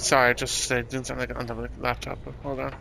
Sorry, I just uh, doing something on the laptop. Hold on.